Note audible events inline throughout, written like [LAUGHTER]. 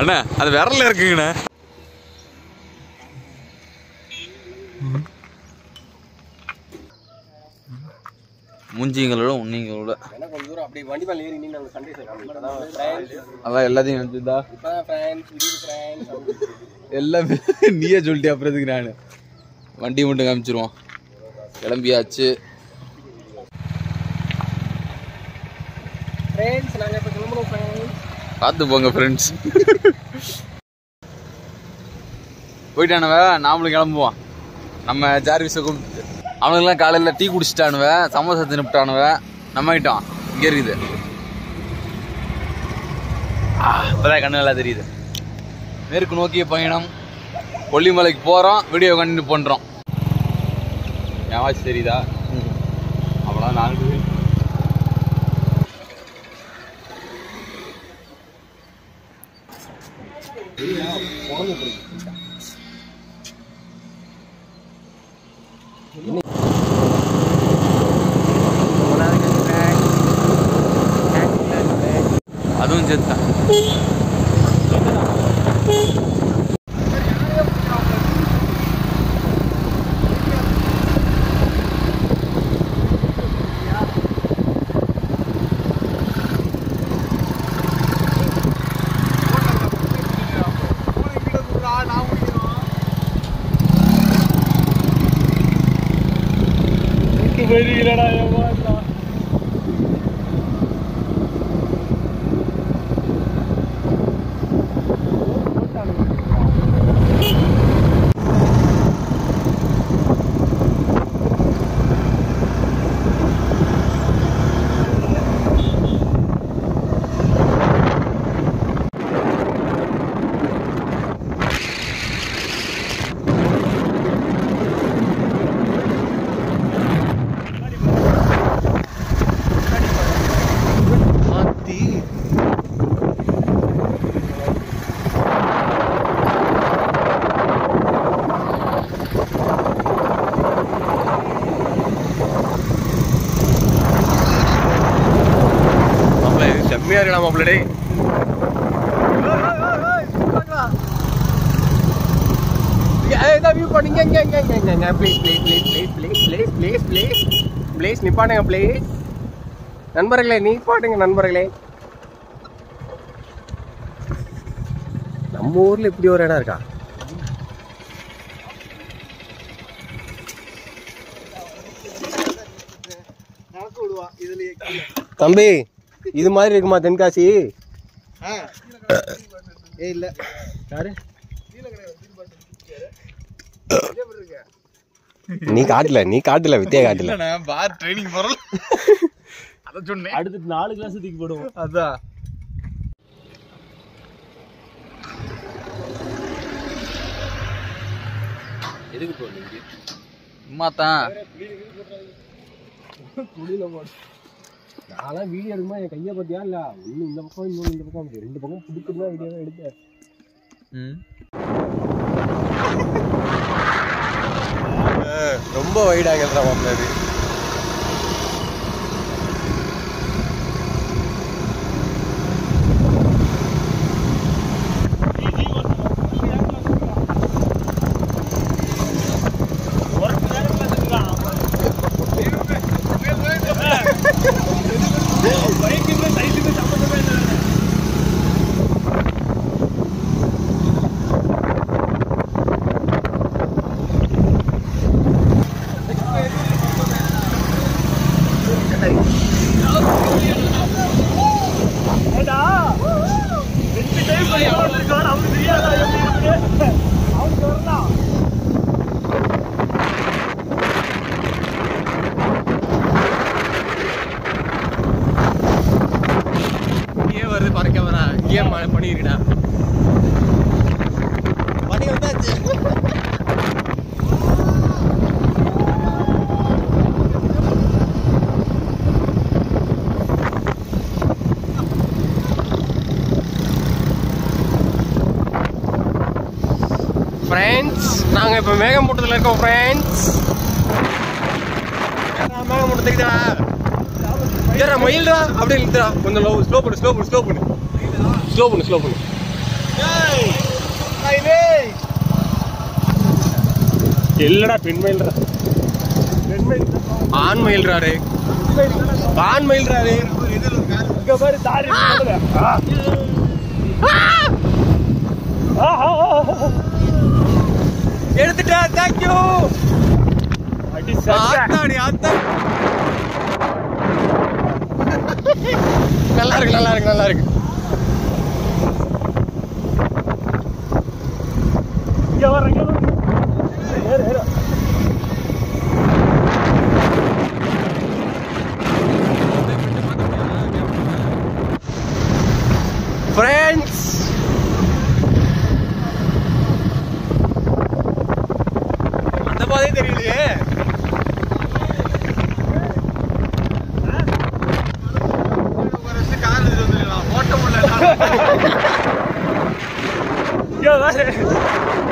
அண்ணா அது விரல இருக்குங்கண்ணா. மூஞ்சிங்களோட உன்னிங்களோட அதான் எல்லாத்தையும் நினைச்சுதா? எல்லாமே நீயே சொல்லிட்டு அப்புறத்துக்கு நான். வண்டி மட்டும் காமிச்சிருவோம். கிளம்பியாச்சு. ஃப்ரெண்ட்ஸ் பார்த்து போங்க ஃப்ரெண்ட்ஸ் போயிட்டானுவ நாமளும் கிளம்புவோம். நம்ம ஜார்விஸை கூப்பிட்டு. அவனுங்கெல்லாம் காலையில் டீ குடிச்சிட்டானுவ சமோசா தின்னுட்டானுவ நம்ம ஐட்டம் இங்கே இருக்குது. இப்பதான் கண்ணு நல்லா தெரியுது. மேற்கு நோக்கிய பயணம். கொல்லிமலைக்கு போகிறோம் வீடியோ கண்டினியூ பண்ணுறோம் என் வாட்ச் தெரியுதா? அவ்வளோ நாலு இருக்கலாம் மாப்பிள்ளடி பிளேஸ் நிப்பாட்டுங்க பிளேஸ் நண்பர்களே நீ பாட்டுங்க நண்பர்களே. நம்ம ஊர்ல இப்படி ஒரு இடம் இருக்கா? தம்பி இது மாதிரி இருக்குமா தென்காசி? ஏ இல்ல. யாரு? நீ காட்டல நீ காட்டல வித்தியா காட்டல. பார் ட்ரைனிங் போறோம். அத சொன்னேன். அடுத்து நாலு கிளாஸ் தூக்கி போடுவோம். அதான் எதுக்கு போகுது சும்மா தான் நான்லாம் வீடியோ எடுக்குமா என் கையை பத்தியா இல்ல ஒண்ணு இந்த பக்கம் இன்னொன்று இந்த பக்கம். ரெண்டு பக்கம் புடுக்குன்னு தான் வீடியோ எடுத்தேன் ரொம்ப வைடாகிறதா மாப்பிள்ள அது ஏன் வருது பாரு கேமரா ஏன் பண்ணிருக்கடா பண்ணி வந்தாச்சு ஃப்ரெண்ட்ஸ் நாங்கள் இப்போ மேகமூட்டத்தில் இருக்கோம் ஃப்ரெண்ட்ஸ் மேகமூட்டத்துக்கிட்டா ஏறா மயில்டா. அப்படியே நிறுத்துடா கொஞ்சம் லோ ஸ்லோ பண்ணு ஸ்லோ பண்ணு ஸ்லோ பண்ணு. ஸ்லோ பண்ணு ஸ்லோ பண்ணு. இல்லடா பெண்மயில் ஆண் மயில்றாரு ஆண் மயில்றாரு இங்க பாரு தாரி எடுத்துட்டா தேங்க்யூ ஆத்தாடி ஆத்தா. நல்லா இருக்கு நல்லா இருக்கு நல்லா இருக்கு இங்க வர இங்க வர ஏறு ஏறு ஃப்ரெண்ட்ஸ் அந்த பாதையே தெரியலையே இங்க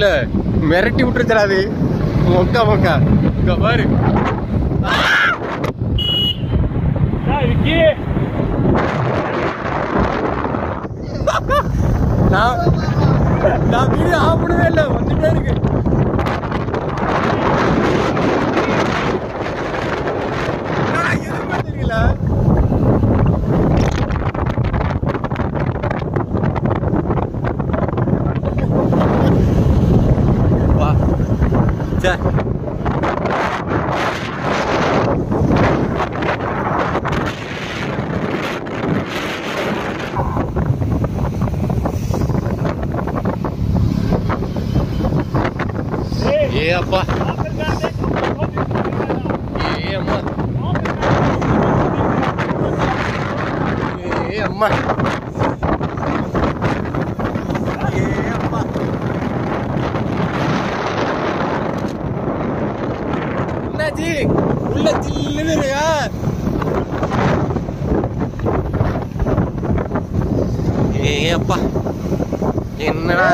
மாப்பிள்ள மிரட்டி விட்டுருச்சாது மொக்கா மொக்கா. இங்க பாரு. Yeter. என்னடா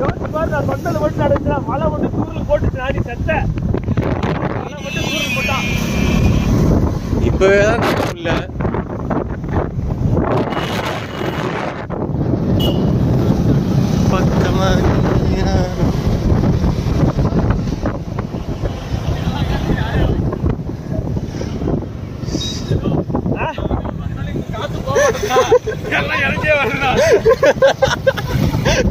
யோசிச்சு பாரு, நான் தொண்டையில மட்டும் நடந்துச்சுடா. மழை வந்து தூரல் போட்டுச்சு, நாடி செத்த. மழை மட்டும் தூரல் போட்டான். இப்பவே தான் உள்ள பக்கமா? எல்லாம் இறங்கியே வரணும்டா. [LAUGHS]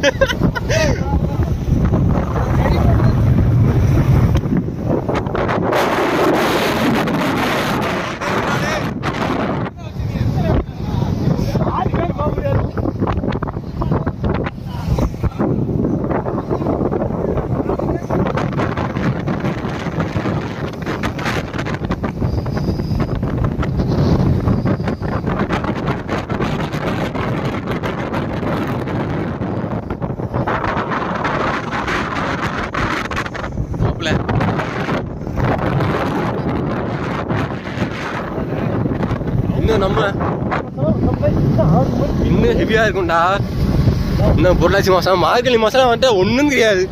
ஆறு பேர் போக முடியாது. மாப்பிள்ள இன்னும் நம்ம இன்னும் இருக்கும்டா இன்னும் பொருளாச்சி மாதம் மார்கழி மாதம்லாம் வந்துட்டு ஒன்றும் தெரியாது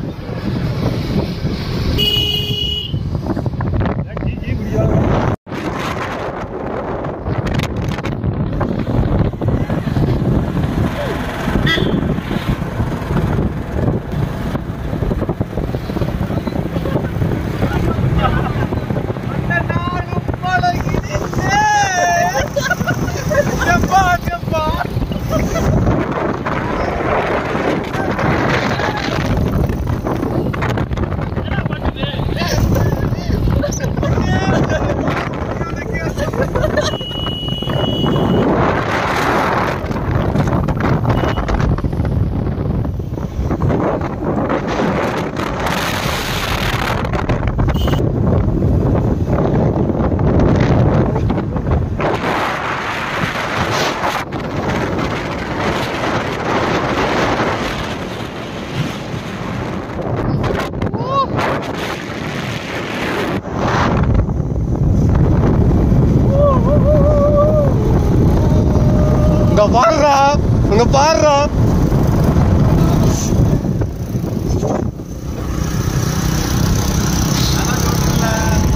அங்க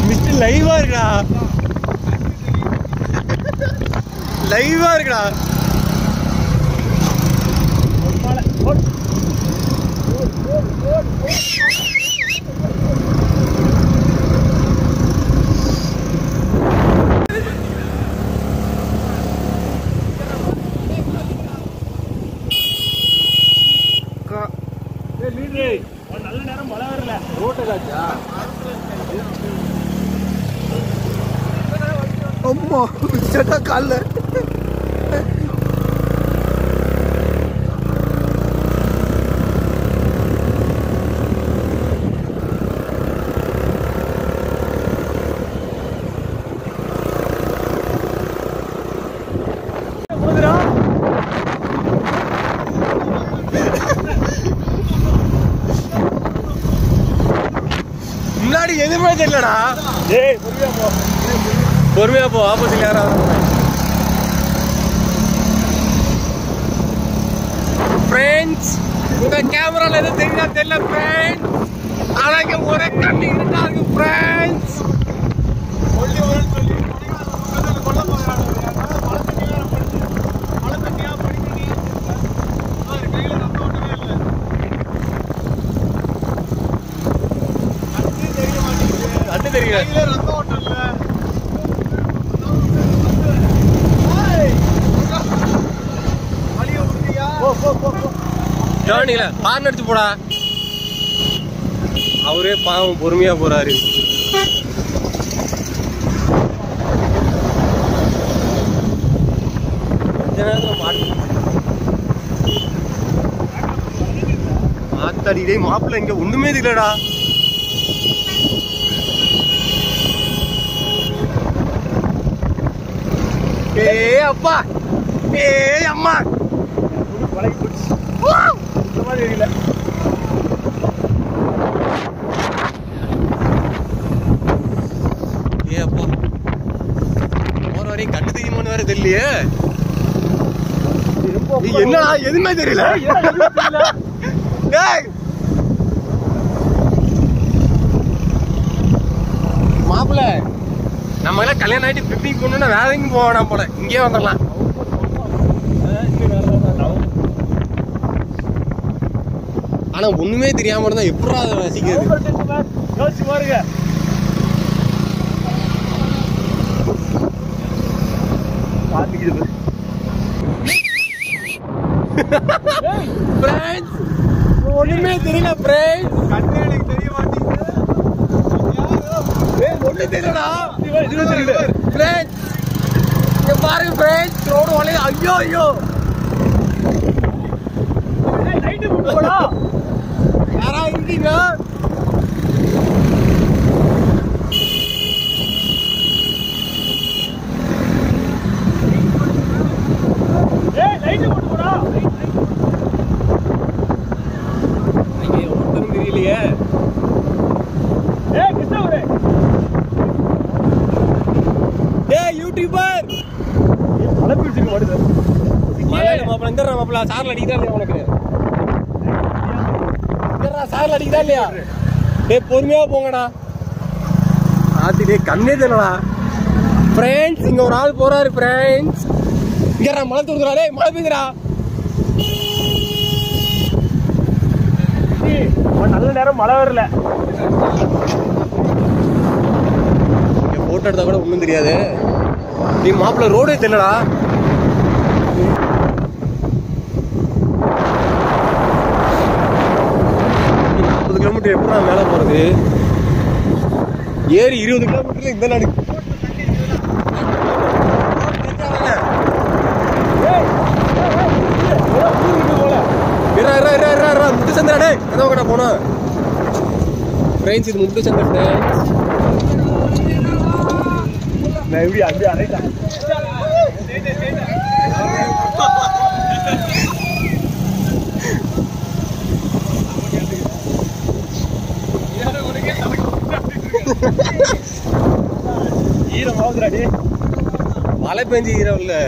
மிஸ்டர் லைவா இருக்குடா. லைவா [LAUGHS] இருக்குடா மலை ஓட் ஏய் லீடரே ஒரு நல்ல நேரம் மழை வரல அம்மா செட்டா கால்ல. முன்னாடி எதுவுமே தெரியலடா. ஏய் பொறுமையா போ. பொறுமையா போ ஆப்போசிட் யாராவது ஃப்ரெண்ட்ஸ் உங்க கேமரால எதுவும் தெரியுதா? தெரியல ஃப்ரெண்ட்ஸ் ஆனா இங்க ஒரே தண்ணி இருக்காங்க ஃப்ரெண்ட்ஸ் அது தெரியல போ போ போ. போ ஜானில ஹார்ன் அடிச்சு போடா. அவரே பாவம் பொறுமையா போறாரு. கொஞ்ச மாப்பிள்ள இங்க ஒண்ணுமே தெரியலடா ஏய் அப்பா. ஏய் அம்மா. பழகி போச்சு தெரியல ஏ அப்பா. போற வரையும் கண்ணு தெரியுமான்னு வேற தெரியலையே. என்னடா எதுவுமே தெரியல. மாப்பிள்ள நம்ம எல்லாம் கல்யாணம் ஆயிட்டு பிக்னிக் போகணும்னா வேற எங்கேயும் போக வேணாம் போல. இங்கேயே வந்துடலாம். ஆனா ஒண்ணுமே தெரியாம இருந்தா எப்படா அதை ரசிக்கிறது? யோசிச்சு பாருங்க. ஒண்ணுமே தெரியல ஃப்ரெண்ட்ஸ் கண்ணு எனக்கு தெரிய மாட்டேங்குது. ஏய் ஒண்ணு தெரியலடா. இங்க பாருங்க ஃப்ரெண்ட்ஸ் ரோடு வளைய ஐயோ ஐயோ லைட்டு போடா யாரா இருக்கீங்க ஏய் லைட்டு போட்டு போடா ஐயோ ஒருத்தரும் தெரியலையே ஏய் கிருஷ்ணவரே ஏய் யூடியூபர் மழை பிடிச்சிருக்கு மாடுது மலையில மாப்பிள இந்த மாப்பிள சார்ல அடிக்குதா இல்லையா உனக்கு? சார்ல அடிக்குதா இல்லையா? டேய் பொறுமையா போங்கடா. ஆத்தி டேய் கண்ணே தெரியலடா. ஃப்ரெண்ட்ஸ் இங்க ஒரு ஆள் போறாரு ஃப்ரெண்ட்ஸ் இங்க மழை தூக்குறா டேய் மழை பெய்யுதுடா நல்ல நேரம் மழை வரல. இங்க போட்டோ எடுத்தா கூட ஒண்ணும் தெரியாது. நீ மாப்பிள்ள ரோடே தெரியலடா. நாற்பது எப்படா மேல போறது? ஏறி இருபது கிலோமீட்டர்ல இந்த நாடு. முட்டு சந்திரா கதவு கடை போனோம் ஃப்ரெண்ட்ஸ் இது முட்டு நான் எப்படி அப்படியே ஈரம் ஆகுதுடா மழை பெஞ்சு ஈரம் இல்லை.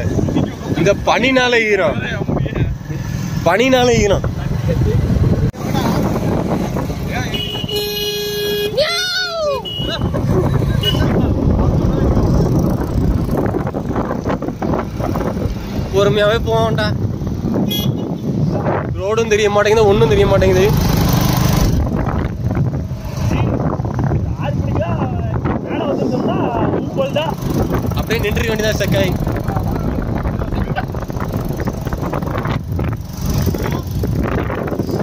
இந்த பனினால ஈரம். பனினால ஈரம். பொறுமையாவே போவோம்டா. ரோடும் தெரிய மாட்டேங்குது ஒன்றும் தெரிய மாட்டேங்குது ஆறு மணிக்கெல்லாம் மேலே வந்துட்டோம்னா உங்கள் தான் அப்படியே நின்றுக்க வேண்டியதா சக்காய்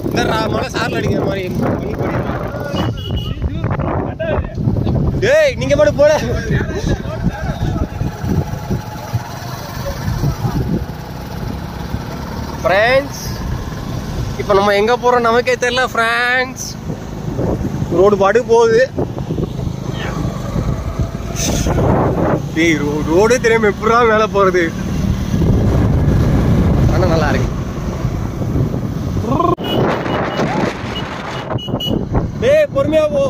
இந்த மழை சாரில் அடிக்கிற மாதிரி. டேய் நீங்க மட்டும் போல ஃப்ரெண்ட்ஸ் இப்போ நம்ம எங்கே போகிறோம் நமக்கே தெரியல ஃப்ரெண்ட்ஸ் ரோடு பாடு போகுது. டேய் ரோ ரோடே தெரியாம எப்படா மேலே போறது? ஆனா நல்லா இருக்கு. டேய் பொறுமையா போ.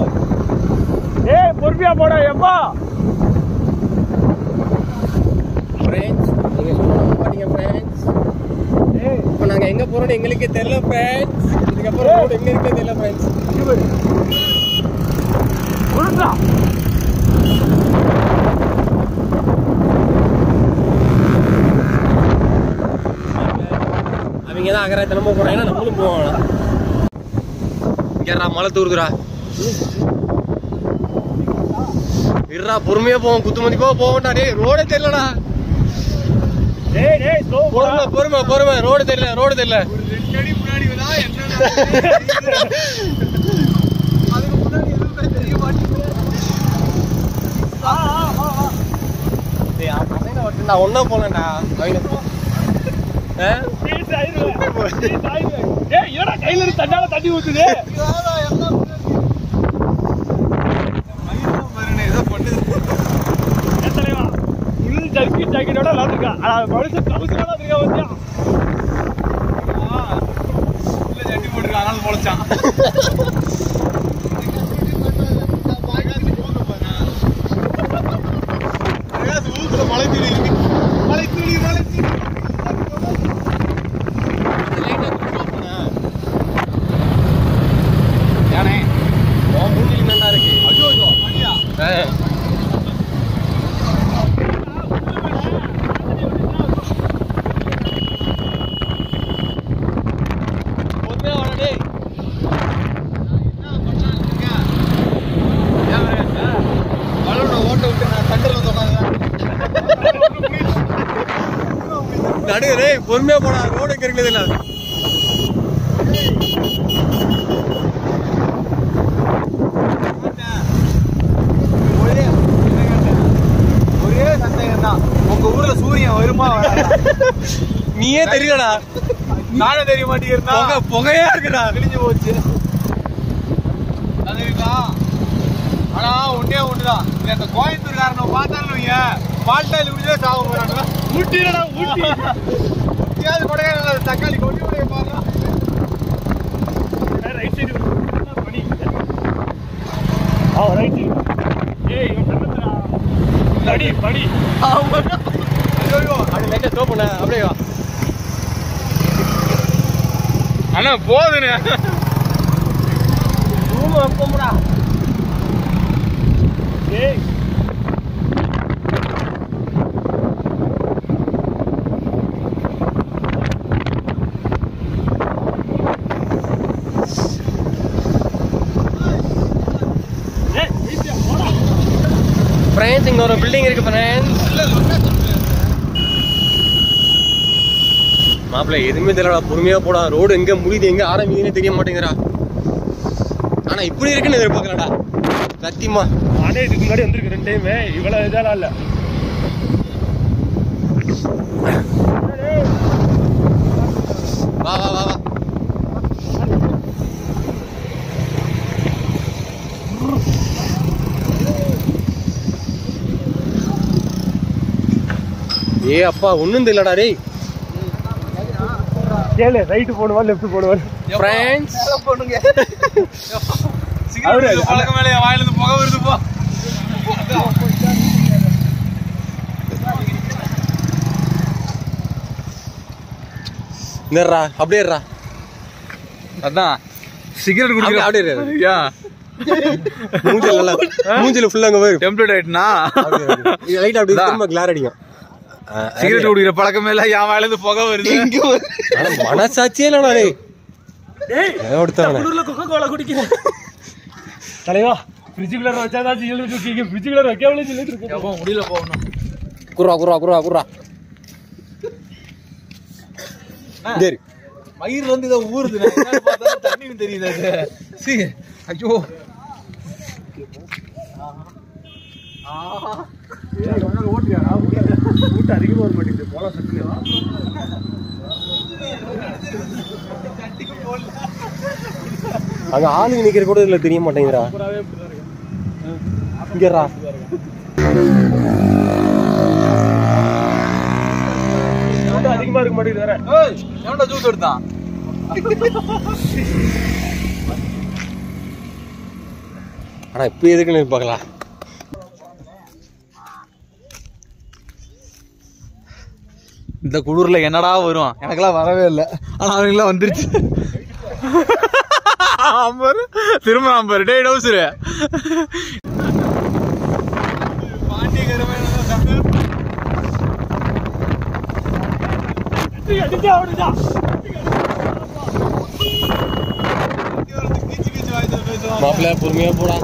ஏய் பொறுமையா போடா எப்பா ஃப்ரெண்ட்ஸ் நீங்க சொன்னா நம்ப மாட்டீங்க ஃப்ரெண்ட்ஸ் ஏய். இப்போ நாங்க எங்க போறோம்னு எங்களுக்கே தெரியல ஃப்ரெண்ட்ஸ் இதுக்கப்புறம் ரோடு எங்க இருக்கே தெரியல ஃப்ரெண்ட்ஸ் உருட்டா அவங்க தான் அகராயத்தனமா போறாங்கன்னா நம்மளும் போவோம் இங்கடா மழை தூருதுடா இருடா பொறுமையா போவோம். குத்து மதிப்பா போவோம்டா டேய் ரோடே தெரியலடா. பொறுமை பொறுமை பொறுமை. ரோடு தெரியல ரோடு தெரியல. நான் [LAUGHS] ஒண்ணா போலடா [LAUGHS] என்னடா கையில இருந்து தண்ணால தண்ணி ஊத்துது? ஏன் தலைவா? full jerky jacket ஓட விளையாண்டிருக்கான். ஆனா, மனுஷன் கவுசரோட வந்திருக்கான் பாத்தியா? உன் மூஞ்சில என்னடா இருக்கு ஆ. பொறுமையா வாடா டேய். நடு டேய் பொறுமையா போடா ரோடு இருக்கிறது இல்ல ஒரே சந்தேகம் தான் உங்க ஊர்ல சூரியன் வருமா நீயே தெரியலடா. நானே தெரிய மாட்டேங்கிறா புகை புகையா இருக்குடா. கிழிஞ்சு போச்சு. அது இருக்கா ஆனா ஒன்னே ஒண்ணுதான் இந்த அந்த கோயம்புத்தூர்காரனை பார்த்தாலும் ஏன் பால்டாயில் இப்படிதான் சாக போறாங்க ஊட்டிடா, ஊட்டி. ஏதாவது கொடைக்கானல தக்காளி கொடி கொடைய பாருங்க. பனி? ஆ, right side. ஏய், பக்கத்துலடா. பனி, பனி. ஐயோ அப்படி லைட்டா ஸ்லோ பண்ண அப்படியே வா அண்ணா போதுண்ணே. ரூம் வைப்போம்டா. ஏய். ஃப்ரெண்ட்ஸ் இங்க ஒரு பில்டிங் இருக்கு ஃப்ரெண்ட்ஸ் மாப்பிள்ள எதுவுமே தெரியலடா பொறுமையா போடா ரோடு எங்க முடியுது எங்க ஆரம்பிக்குதுன்னு தெரிய மாட்டேங்கிறா ஆனா இப்படி இருக்குன்னு எதிர்பார்க்கலடா. சத்தியமா. நானே இதுக்கு முன்னாடி வந்திருக்கேன் ரெண்டு டைமே இவ்வளவு இதெல்லாம் இல்ல. வா வா வா வா. ஏ அப்பா ஒண்ணும் தெரியலடா டேய். கேளு ரைட்டு போடுவா லெஃப்ட் போடுவா ஃப்ரெண்ட்ஸ் பொண்ணுங்க அவரு- பழக்க மேலே வாயில இருந்து புகை வருது போ. நேர்றா அப்படியே இருடா. அதான். சிகரெட் அப்படியே அப்படியே. குடிக்கிறா யா. மூஞ்சில நல்லா மூஞ்சில ஃபுல்லா அங்க போய் டெம்ப்ளேட் ஆயிட்டுனா? லைட் அப்படி அதான். திரும்ப கிளார் அடிக்கும். சிகரெட் குடிக்கிற பழக்கமே இல்ல என் வாயில இருந்து புகை வருது. ஆனா மனசாட்சியே இல்லடா டேய். குளிர்ல கொக்கோ கோலா குடிக்கிறேன். தலைவா ஃப்ரிட்ஜுக்குள்ள வச்சாதான் சில்லு தூக்கிங்க ஃப்ரிட்ஜுக்குள்ள வைக்காமலே சொல்லிட்டு இருக்கேன் முடியல போகணும் குர்ரா குர்ரா குர்ரா குர்ரா சரி மயிர் வந்து இதை ஊறுது. தண்ணி தெரியுது அது. சீ ஐயோ கூட்டு அதிகமா வர மாட்டேங்குது போல சட்டு அங்க ஆளுங்க நிக்கிற கூட இதுல தெரிய மாட்டேங்குதுடா. இங்கடா கூட்டு அதிகமா இருக்க மாட்டேங்குது வேற. ஜூஸ் எடுத்தான் ஆனா இப்ப எதுக்குன்னு பார்க்கலாம் இந்த குளிர்ல என்னடா வரும்? எனக்கெல்லாம் வரவே இல்லை. ஆனா அவனுக்குலாம் வந்துருச்சு. அம்பர் திரும்ப அம்பர். டே டவுசரு. அடிச்சா மாப்பிள்ள பொறுமையா போடா.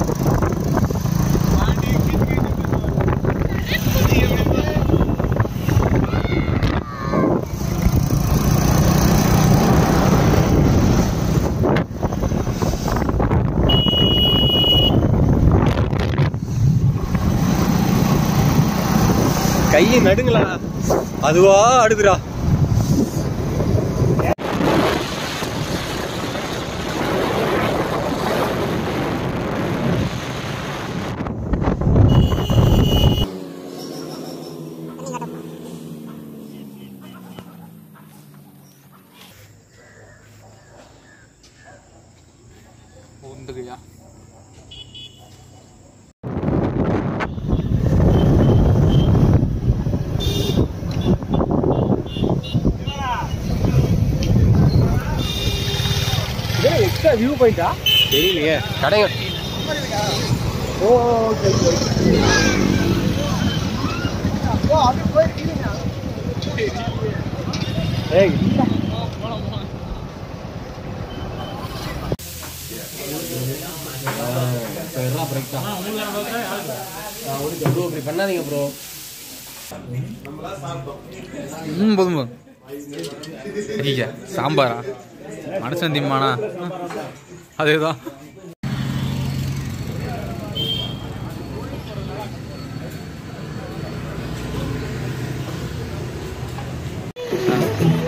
கையை நடுங்களா? அதுவா அடுதுடா பாயிண்டா தெரியலையே. கடைங்க ஓகே ஏய் ப்ரோ இப்படி பண்ணாதீங்க ப்ரோ ம் போதும் போதும். ஐயா சாம்பாரா? மனுஷன் திம்மானா? அதேதான்.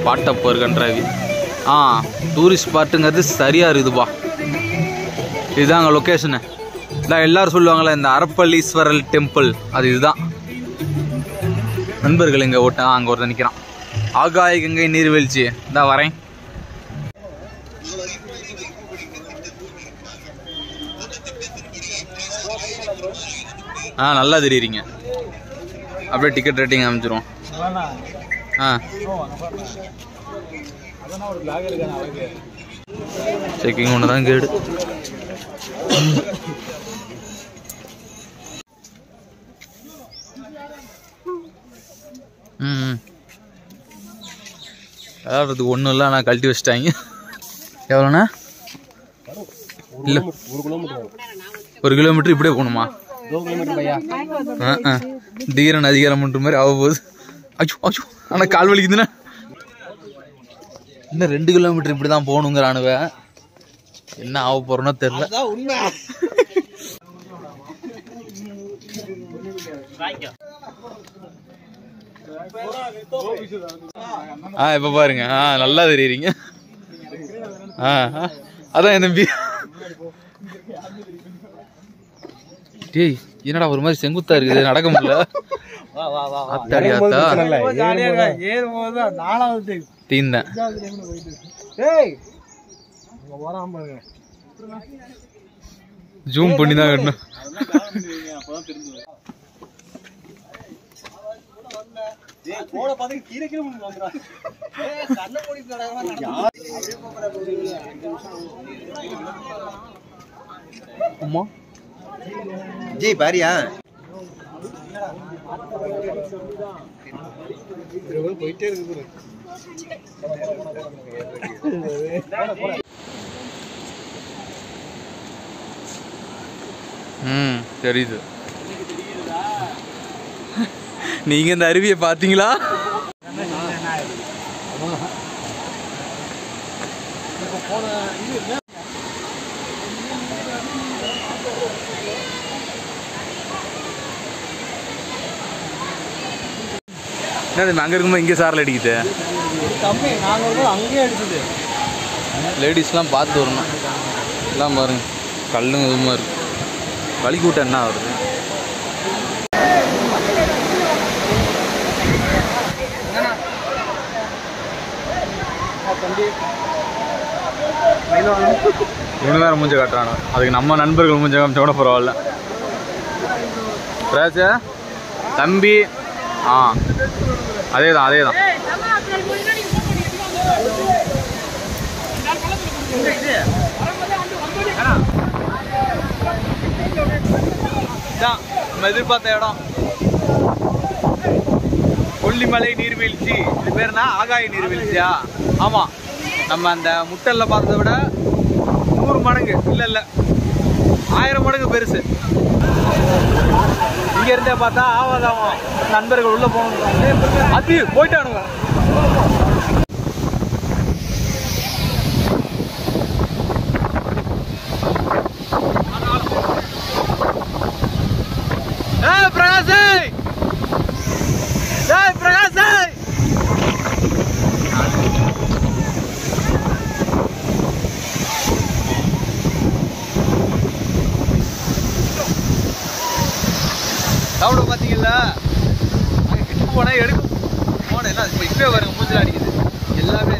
பாட்டப்போ ரவி. ஆ டூரிஸ்ட் ஸ்பாட்டுங்கிறது சரியா இருக்குதுப்பா. இதுதாங்க லொக்கேஷனு இதான் எல்லாரும் சொல்லுவாங்களே இந்த அரப்பள்ளீஸ்வரல் டெம்பிள் அது இதுதான். நண்பர்கள் இங்கே ஓட்ட அங்கே ஒருத்தன் நிற்கிறான் ஆகாய கங்கை நீர்வீழ்ச்சி. இதான் வரேன். ஆ நல்லா தெரியுறீங்க. அப்படியே டிக்கெட் ரேட்டிங் அமைச்சிரும் ஆ. செக்கிங் ஒன்று தான் கேடு. ம் விளாட்றதுக்கு ஒன்றும் இல்லை ஆனால் கழட்டி வச்சிட்டாங்க. எவ்வளோண்ணா? இல்லை. ஒரு கிலோமீட்டர். ஒரு கிலோமீட்டர் இப்படியே போகணுமா? தீரன் அதிகாரம் மாதிரி ஆக அச்சு அச்சோ ஆனால் ஆனா கால் வலிக்குதுண்ணா இன்னும் ரெண்டு கிலோமீட்டர் இப்படி இப்படிதான் போகணுங்கிறானுவ என்ன ஆக போறோம்னா தெரியல ஆ இப்ப பாருங்க ஆ. நல்லா தெரியுறீங்க ஆ அதான் என் தம்பி டேய் என்னடா ஒரு மாதிரி செங்குத்தா இருக்குது? நடக்க முடியல. அத்தாடி ஆத்தா ஏறும்போது நாலாவது தீந்தேன். ஜூம் பண்ணி தான் கட்டணும். அம்மா? ஜி பாரியா. போயிட்டே இருக்கு ம் தெரியுது. நீங்க இந்த அருவியை பார்த்தீங்களா? என்ன அங்கே இருக்கும்போது இங்கே சாரில் அடிக்குது? கம்மி நாங்கள் அங்கேயே அடிச்சது. லேடிஸ்லாம் பார்த்து வரணும். எல்லாம் பாருங்க. கல்லுங்க இதுமா இருக்கு. வலி கூட்டம் என்ன வருது இவனு வேற மூஞ்ச காட்டுறானு. அதுக்கு நம்ம நண்பர்கள் மூஞ்ச காமிச்சா கூட பரவாயில்ல. ராஜ தம்பி ஆ. அதே தான் அதே தான் நம்ம எதிர்பார்த்த இடம். கொல்லிமலை நீர்வீழ்ச்சி. இது பேருனா ஆகாய நீர்வீழ்ச்சியா? ஆமா. நம்ம அந்த முட்டல்ல பார்த்ததை விட நூறு மடங்கு. இல்ல இல்ல. ஆயிரம் மடங்கு பெருசு. இங்கே இருந்தே பார்த்தா ஆவாதாமா. நண்பர்கள் உள்ளே போகணும். அப்படி போயிட்டானுங்க ஏய் பிரகாஷ் ஏய் பிரகாஷ் சாப்பிட பார்த்தீங்களா அங்கே கிட்ட போனால் எடுக்கும். போன என்ன இப்போ இப்பவே வருங்க மூஞ்சில் அடிக்குது. எல்லாமே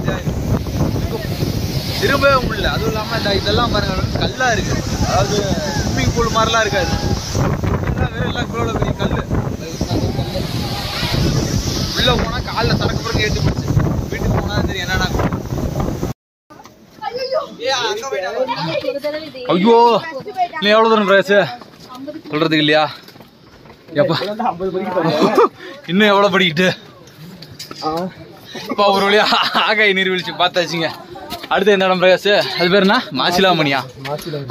திரும்பவே முடியல அதுவும் இல்லாமல் இந்த இதெல்லாம் பாருங்க கல்லா இருக்கு. அதாவது ஸ்விம்மிங் பூல் மாதிரிலாம் இருக்காது. எல்லாம் வெறும் எல்லாம் குளோட பெரிய கல் உள்ள போனா காலில் சரக்கு பிறகு ஏற்றி போச்சு வீட்டுக்கு போனா தெரியும் என்னன்னா ஐயோ நீ எவ்வளோ தூரம் பிரேசு சொல்றதுக்கு இல்லையா? எப்பா? இன்னும் எவ்வளோ படிக்கிட்டு? இப்போ ஒரு வழியா ஆகாய நீர்வீழ்ச்சி பார்த்தாச்சுங்க. அடுத்து எந்த இடம் பிரகாஷ்? அது பேர் என்ன? மாசிலாமணியா?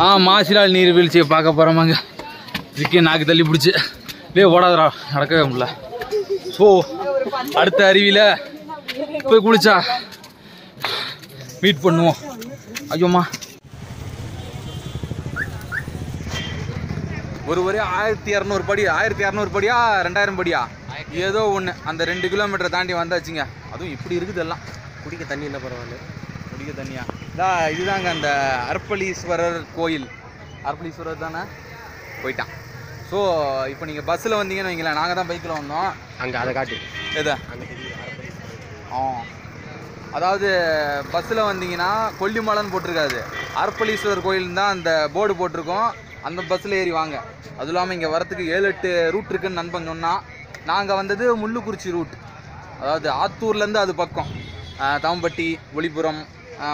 ஆ மாசிலால் நீர்வீழ்ச்சியை பார்க்க போகிறோமாங்க இதுக்கே நாக்கு தள்ளி பிடிச்சி. டே ஓடாதடா நடக்கவே முடியல. ஸோ அடுத்த அருவியில் போய் குளிச்சா? மீட் பண்ணுவோம். ஐயோம்மா. ஒரு ஒரே ஆயிரத்தி இரநூறு படி ஆயிரத்தி இரநூறு படியா ரெண்டாயிரம் படியா? ஏதோ ஒன்று அந்த ரெண்டு கிலோமீட்டர் தாண்டி வந்தாச்சுங்க. அதுவும் இப்படி இருக்குது எல்லாம். குடிக்க தண்ணி இல்லை பரவாயில்ல? குடிக்க தண்ணியா? இதா இதுதாங்க அந்த அர்ப்பளீஸ்வரர் கோயில். அர்ப்பளீஸ்வரர் தானே? போயிட்டான். ஸோ இப்போ நீங்கள் பஸ்ஸில் வந்தீங்கன்னு வைங்களேன். நாங்கள் தான் பைக்கில் வந்தோம். அங்கே அதை காட்டு. எதா? ஆ. அதாவது பஸ்ஸில் வந்தீங்கன்னா கொல்லிமலைன்னு போட்டிருக்காது. அர்ப்பளீஸ்வரர் கோயில் தான் அந்த போர்டு போட்டிருக்கோம். அந்த பஸ்ஸில் ஏறி வாங்க. அதுவும் இல்லாமல் இங்கே வரத்துக்கு ஏழு எட்டு ரூட் இருக்குன்னு நண்பன் சொன்னான். நாங்கள் வந்தது முள்ளுக்குறிச்சி ரூட் அதாவது ஆத்தூர்லேருந்து அது பக்கம். தாம்பட்டி ஒளிபுரம்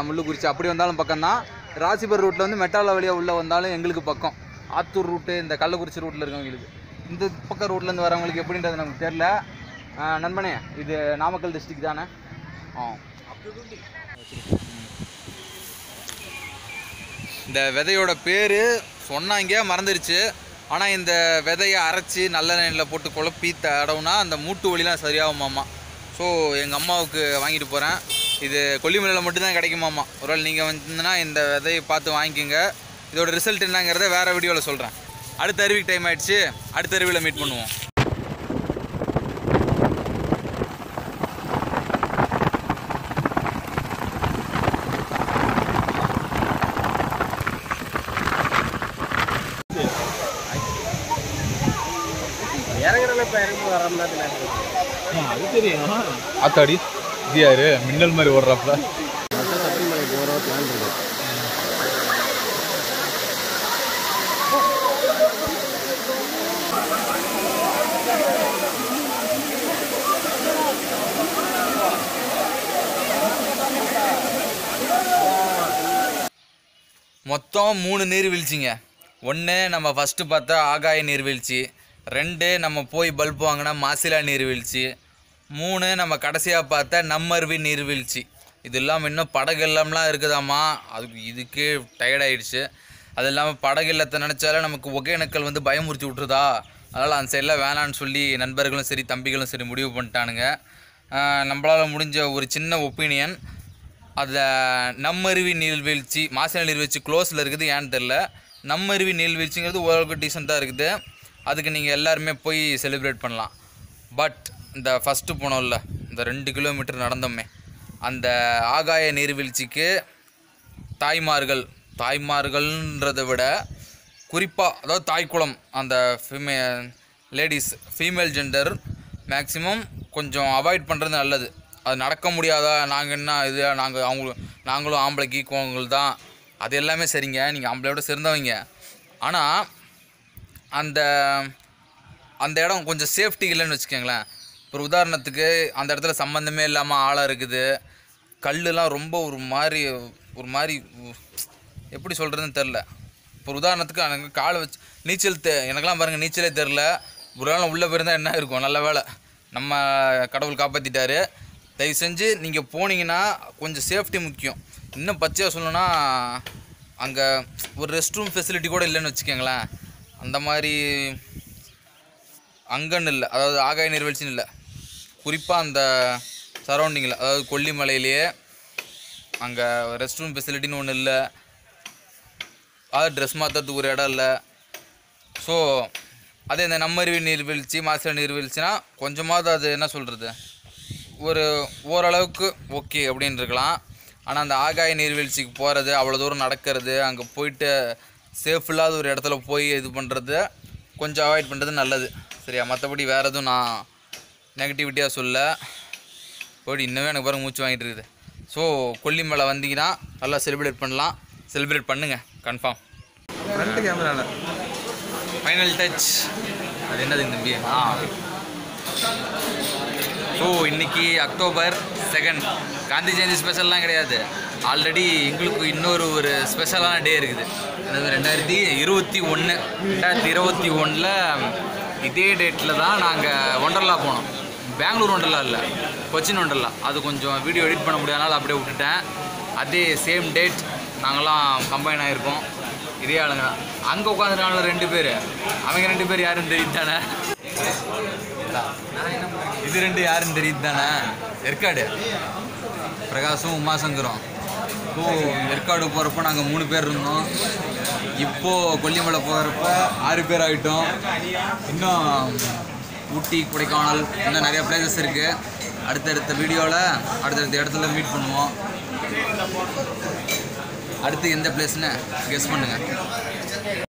முள்ளுக்குறிச்சி அப்படி வந்தாலும் பக்கம்தான். ராசிபர் ரூட்டில் வந்து மெட்டால வழியாக உள்ளே வந்தாலும் எங்களுக்கு பக்கம். ஆத்தூர் ரூட்டு இந்த கள்ளக்குறிச்சி ரூட்டில் இருக்கவங்களுக்கு. இந்த பக்கம் ரூட்லேருந்து வரவங்களுக்கு எப்படின்றது நமக்கு தெரில நண்பனே இது நாமக்கல் டிஸ்ட்ரிக் தானே? ஆ. இந்த விதையோட பேர் சொன்னாங்க மறந்துருச்சு. ஆனால் இந்த விதையை அரைச்சி நல்ல எண்ணெயில் போட்டு குழப்பி தடவுனா அந்த மூட்டு வலிலாம் சரியாகுமாம்மா ஸோ எங்கள் அம்மாவுக்கு வாங்கிட்டு போகிறேன் இது கொல்லிமலையில் மட்டும்தான் கிடைக்குமாம்மா ஒருவேளை நீங்கள் வந்தீங்கன்னா இந்த விதையை பார்த்து வாங்கிக்கோங்க. இதோட ரிசல்ட் என்னங்கிறத வேறு வீடியோவில் சொல்கிறேன் அடுத்த அருவிக்கு டைம் ஆகிடுச்சு அடுத்த அருவியில் மீட் பண்ணுவோம். ராம்நாத் அது ஆத்தாடி இது யாரு? மின்னல் மாதிரி ஓடுறாப்ல. மொத்தம் மூணு நீர்வீழ்ச்சிங்க ஒன்று நம்ம ஃபஸ்ட்டு பார்த்தா ஆகாய நீர்வீழ்ச்சி ரெண்டு நம்ம போய் பல்ப் வாங்கினா மாசிலா நீர்வீழ்ச்சி. மூணு நம்ம கடைசியாக பார்த்த நம்மருவி நீர்வீழ்ச்சி. இது இல்லாமல் இன்னும் படகு இல்லம்லாம் இருக்குதாம்மா. அதுக்கு இதுக்கே டயர்டாயிடுச்சு அது இல்லாமல் படகு இல்லத்தை நினச்சாலே நமக்கு ஒகேனக்கல் வந்து பயமுறுத்தி விட்ருதா அதனால் அந்த சைடில் வேணான்னு சொல்லி நண்பர்களும் சரி தம்பிகளும் சரி முடிவு பண்ணிட்டானுங்க. நம்மளால் முடிஞ்ச ஒரு சின்ன ஒப்பீனியன். அதை நம்மருவி நீர்வீழ்ச்சி மாசிலா நீர்வீழ்ச்சி க்ளோஸில் இருக்குது ஏன்னு தெரில நம்மருவி நீர்வீழ்ச்சிங்கிறது ஓரளவுக்கு டீசெண்டாக இருக்குது. அதுக்கு நீங்கள் எல்லாருமே போய் செலிப்ரேட் பண்ணலாம். பட் இந்த ஃபஸ்ட்டு போனோம்ல இந்த ரெண்டு கிலோமீட்டர் நடந்தோமே அந்த ஆகாய நீர்வீழ்ச்சிக்கு தாய்மார்கள் தாய்மார்கள்ன்றதை விட குறிப்பாக அதாவது தாய்க்குளம் அந்த ஃபீமே லேடிஸ் ஃபீமேல் ஜெண்டர் மேக்ஸிமம் கொஞ்சம் அவாய்ட் பண்ணுறது நல்லது. அது நடக்க முடியாதா நாங்கள் என்ன இது நாங்கள் அவங்க நாங்களும் ஆம்பளைக்கு ஈக்குவங்கள் தான் அது எல்லாமே சரிங்க. நீங்கள் ஆம்பளையோட சிறந்தவங்க ஆனால் அந்த அந்த இடம் கொஞ்சம் சேஃப்டி இல்லைன்னு வச்சுக்கோங்களேன். இப்போ உதாரணத்துக்கு அந்த இடத்துல சம்மந்தமே இல்லாமல் ஆழம் இருக்குது. கல்லுலாம் ரொம்ப ஒரு மாதிரி ஒரு மாதிரி எப்படி சொல்கிறதுன்னு தெரில இப்போ ஒரு உதாரணத்துக்கு எனக்கு காலை வச்சு நீச்சல் தெ எனக்கெல்லாம் பாருங்கள் நீச்சலே தெரில ஒரு வேளை உள்ளே போயிருந்தால் என்ன இருக்கும்? நல்ல வேலை நம்ம கடவுள் காப்பாற்றிட்டாரு தயவு செஞ்சு நீங்கள் போனீங்கன்னா கொஞ்சம் சேஃப்டி முக்கியம். இன்னும் பச்சையாக சொல்லணுன்னா அங்கே ஒரு ரெஸ்ட் ரூம் ஃபெசிலிட்டி கூட இல்லைன்னு வச்சுக்கோங்களேன். அந்த மாதிரி அங்கன்னு இல்லை. அதாவது ஆகாய நீர்வீழ்ச்சின்னு இல்லை. குறிப்பாக அந்த சரௌண்டிங்கில் அதாவது கொல்லிமலையிலேயே அங்கே ரெஸ்ட் ரூம் ஃபெசிலிட்டின்னு ஒன்று இல்லை. அதாவது ட்ரெஸ் மாற்றுறதுக்கு ஒரு இடம் இல்லை. ஸோ அதே இந்த நம்மருவி நீர்வீழ்ச்சி மாசில நீர்வீழ்ச்சினா கொஞ்சமாவது அது என்ன சொல்கிறது ஒரு ஓரளவுக்கு ஓகே அப்படின்னு இருக்கலாம். ஆனால் அந்த ஆகாய நீர்வீழ்ச்சிக்கு போகிறது அவ்வளோ தூரம் நடக்கிறது அங்கே போயிட்டு சேஃப் இல்லாத ஒரு இடத்துல போய் இது பண்ணுறது கொஞ்சம் அவாய்ட் பண்ணுறது நல்லது. சரியா? மற்றபடி வேறு எதுவும் நான் நெகட்டிவிட்டியாக சொல்ல. போய் இன்னுமே எனக்கு பாருங்க மூச்சு வாங்கிட்டு இருக்குது. ஸோ கொல்லிமலை வந்தீங்கன்னா நல்லா செலிப்ரேட் பண்ணலாம். செலிப்ரேட் பண்ணுங்கள் கன்ஃபார்ம் ஃப்ரண்ட் கேமராவில் ஃபைனல் டச் அது என்னது தம்பி ஆ. ஸோ இன்னைக்கு அக்டோபர் செகண்ட் காந்தி ஜெயந்தி ஸ்பெஷல்லாம் கிடையாது. ஆல்ரெடி எங்களுக்கு இன்னொரு ஒரு ஸ்பெஷலான டே இருக்குது. அதாவது ரெண்டாயிரத்தி இருபத்தி ஒன்று ரெண்டாயிரத்தி இருபத்தி ஒன்றில் இதே டேட்டில் தான் நாங்கள் ஒண்டர்லா போனோம். பெங்களூர் ஒண்டர்லா இல்லை கொச்சின் ஒண்டர்லா அது கொஞ்சம் வீடியோ எடிட் பண்ண முடியாதனால அப்படியே விட்டுட்டேன். அதே சேம் டேட் நாங்களாம் கம்பைன் ஆகிருக்கோம் இதே ஆளுங்க தான். அங்கே உட்காந்துருக்காங்கள ரெண்டு பேர். அவங்க ரெண்டு பேர் யாருன்னு தெரியுது தானே? இது ரெண்டு யாருன்னு தெரியுது தானே? ஏற்காடு பிரகாசும் உமாசங்கரும். இப்போ ஏற்காடு போகிறப்ப நாங்கள் மூணு பேர் இருந்தோம். இப்போது கொல்லிமலை போகிறப்ப ஆறு பேர் ஆகிட்டோம் இன்னும் ஊட்டி கொடைக்கானல் இன்னும் நிறைய பிளேசஸ் இருக்குது அடுத்தடுத்த வீடியோவில் அடுத்தடுத்த இடத்துல மீட் பண்ணுவோம். அடுத்து எந்த பிளேஸ்னு கெஸ் பண்ணுங்கள்